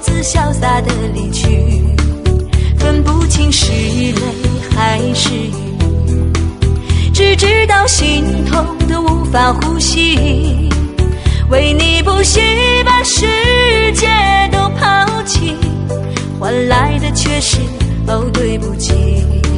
自潇洒的离去分不清是泪还是雨只知道心痛的无法呼吸为你不惜把世界都抛弃换来的却是哦对不起。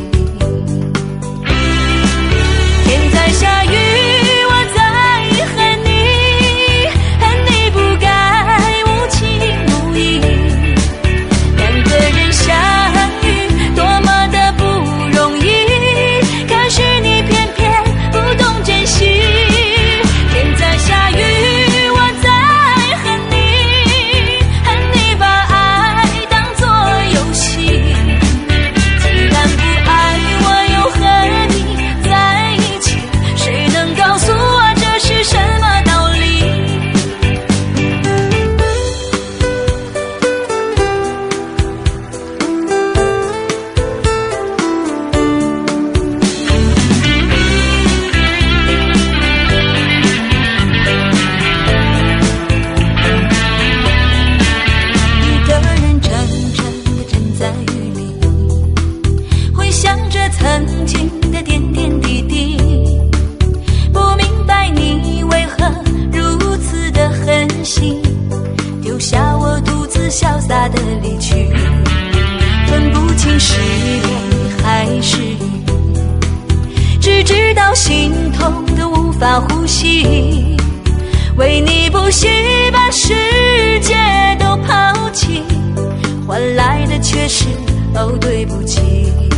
心，丢下我独自潇洒的离去，分不清是泪还是雨，只知道心痛的无法呼吸。为你不惜把世界都抛弃，换来的却是哦对不起。